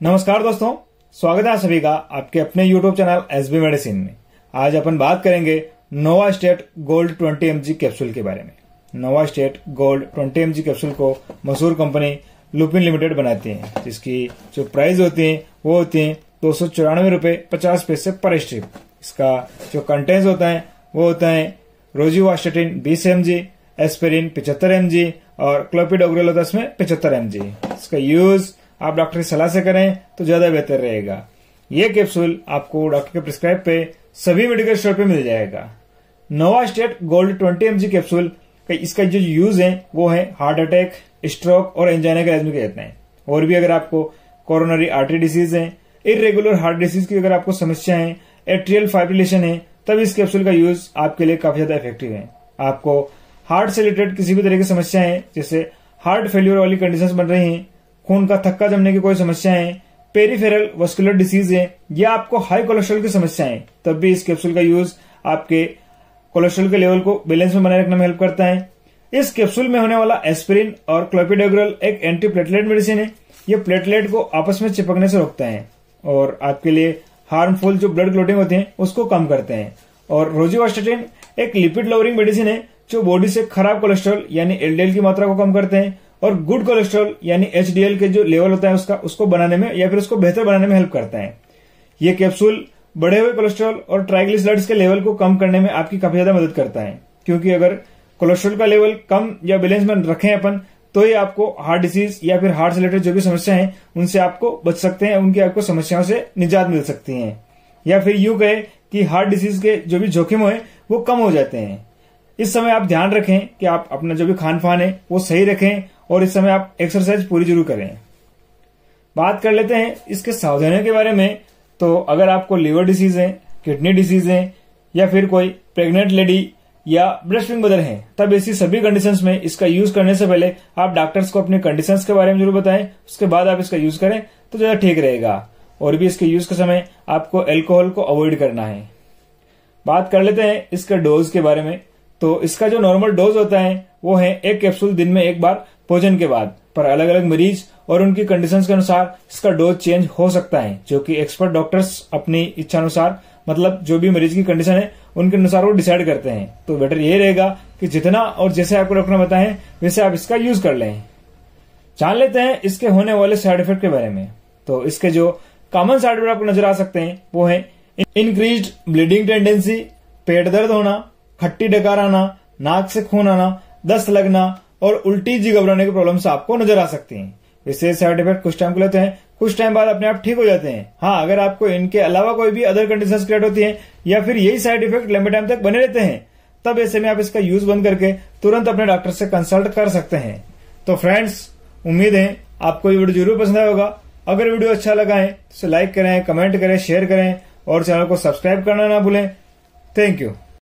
नमस्कार दोस्तों, स्वागत है सभी का आपके अपने YouTube channel S B medicine में। आज अपन बात करेंगे नोवा स्टेट गोल्ड 20 एम कैप्सूल के बारे में। नोवा स्टेट गोल्ड 20 एम कैप्सूल को मशहूर कंपनी लुपिन लिमिटेड बनाती है, जिसकी जो प्राइस होती है, वो होती है दो सौ चौरानवे रुपये पचास पैसे पर स्ट्रिप इसका जो कंटेंट होता है, वो होता है रोजी रोजीवास्टेटिन बीस एम जी एस्पेरिन पिछहत्तर एम जी और क्लोपिडोग्रेल होता है इसमें पिछहत्तर एम जी इसका यूज़ आप डॉक्टर की सलाह से करें तो ज़्यादा बेहतर रहेगा। ये कैप्सूल आपको डॉक्टर के प्रिस्क्राइब पे सभी मेडिकल स्टोर पे मिल जाएगा। Novastat gold twenty M capsule इसका जो यूज़ है, वो है हार्ट अटैक स्ट्रोक और एंजाइना के इलाज में कहते हैं और भी अगर आपको कोरोनरी आर्टरी डिसीज है इरेगुलर हार्ट डिसीज की अगर आपको समस्या है एट्रियल फाइब्रिलेशन है, तब इस कैप्सूल का यूज़ आपके लिए काफ़ी ज़्यादा इफ़ेक्टिव है। आपको हार्ट से रिलेटेड किसी भी तरह की समस्या है, जैसे हार्ट फेल्यूर वाली कंडीशन बन रही है खून का थक्का जमने की कोई समस्या है पेरीफेरल वस्कुलर डिसीज है, या आपको हाई कोलेस्ट्रॉल की समस्या है, तब भी इस कैप्सूल का यूज़ आपके कोलेस्ट्रॉल के लेवल को बैलेंस में बनाए रखने में हेल्प करता है। इस कैप्सूल में होने वाला एस्पिरिन और क्लोपिडोग्रल एक एंटी प्लेटलेट मेडिसिन है, ये प्लेटलेट को आपस में चिपकने से रोकता है और आपके लिए हार्मफुल जो ब्लड क्लोटिंग होते हैं, उसको कम करते हैं। और रोजीवास्टेटिन एक लिपिड लोअरिंग मेडिसिन है, जो बॉडी से खराब कोलेस्ट्रॉल यानी एलडीएल की मात्रा को कम करते हैं और गुड कोलेस्ट्रॉल यानी एचडीएल के जो लेवल होता है उसका, उसको बनाने में, या फिर उसको बेहतर बनाने में हेल्प करता है। ये कैप्सूल बढ़े हुए कोलेस्ट्रॉल और ट्राइग्लिसराइड्स के लेवल को कम करने में आपकी काफ़ी ज़्यादा मदद करता है। क्योंकि अगर कोलेस्ट्रॉल का लेवल कम या बैलेंस में रखें अपन तो ही आपको हार्ट डिसीज या फिर हार्ट से रिलेटेड जो भी समस्या है, उनसे आपको बच सकते हैं, उनकी आपको समस्याओं से निजात मिल सकती है। या फिर यू कहे कि हार्ट डिसीज के जो भी जोखिम है, वो कम हो जाते हैं। इस समय आप ध्यान रखें कि आप अपना जो भी खान पान है, वो सही रखें और इस समय आप एक्सरसाइज पूरी ज़रूर करें। बात कर लेते हैं इसके सावधानियों के बारे में। तो अगर आपको लिवर डिसीज है किडनी डिसीज है, या फिर कोई प्रेग्नेंट लेडी या ब्रेस्ट मदर है, तब ऐसी सभी कंडीशंस में इसका यूज़ करने से पहले आप डॉक्टर्स को अपने कंडीशंस के बारे में ज़रूर बताएँ। उसके बाद आप इसका यूज़ करें तो ज़्यादा ठीक रहेगा। और भी इसके यूज़ के समय आपको एल्कोहल को अवॉइड करना है। बात कर लेते हैं इसके डोज के बारे में। तो इसका जो नॉर्मल डोज होता है, वो है एक कैप्सूल दिन में एक बार भोजन के बाद। पर अलग अलग मरीज़ और उनकी कंडीशंस के अनुसार इसका डोज चेंज हो सकता है, जो कि एक्सपर्ट डॉक्टर्स अपनी इच्छा अनुसार मतलब जो भी मरीज़ की कंडीशन है, उनके अनुसार वो डिसाइड करते हैं। तो बेटर ये रहेगा कि जितना और जैसे आपको डॉक्टर बताए वैसे आप इसका यूज़ कर लें। जान लेते हैं इसके होने वाले साइड इफ़ेक्ट के बारे में। तो इसके जो कॉमन साइड इफ़ेक्ट आपको नज़र आ सकते हैं, वो है इंक्रीज ब्लीडिंग टेंडेंसी पेट दर्द होना खट्टी डकार आना नाक से खून आना, दस्त लगना और उल्टी जी घबराने की प्रॉब्लम आपको नज़र आ सकती हैं। विशेष साइड इफ़ेक्ट कुछ टाइम को लेते हैं, कुछ टाइम बाद अपने आप ठीक हो जाते हैं। हाँ अगर आपको इनके अलावा कोई भी अदर कंडीशन क्रिएट होती है, या फिर यही साइड इफ़ेक्ट लंबे टाइम तक बने रहते हैं, तब ऐसे में आप इसका यूज़ बंद करके तुरंत अपने डॉक्टर से कंसल्ट कर सकते हैं। तो फ्रेंड्स उम्मीद है आपको ये वीडियो ज़रूर पसंद आया होगा। अगर वीडियो अच्छा लगा है तो लाइक करें कमेंट करें शेयर करें और चैनल को सब्सक्राइब करना ना भूलें। Thank you